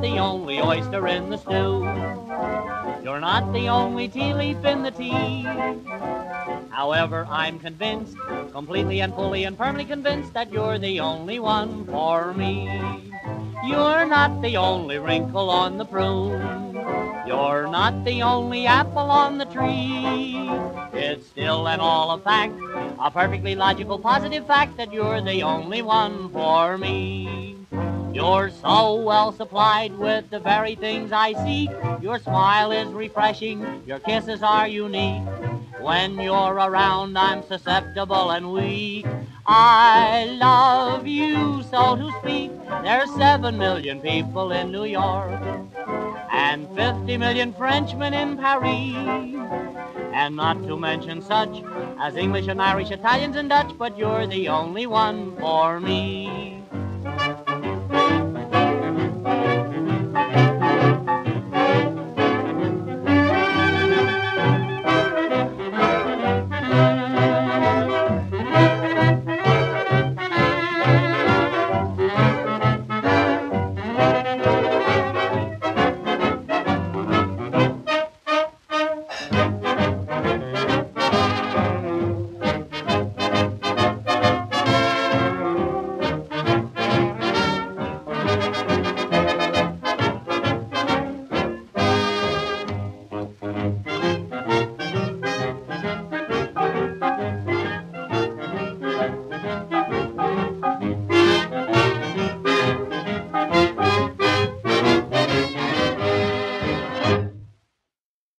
The only oyster in the stew. You're not the only tea leaf in the tea. However, I'm convinced, completely and fully and firmly convinced, that you're the only one for me. You're not the only wrinkle on the prune. You're not the only apple on the tree. It's still and all a fact, a perfectly logical, positive fact that you're the only one for me. You're so well supplied with the very things I seek. Your smile is refreshing, your kisses are unique. When you're around, I'm susceptible and weak. I love you, so to speak. There's seven million people in New York and 50 million Frenchmen in Paris. And not to mention such as English and Irish, Italians and Dutch, but you're the only one for me.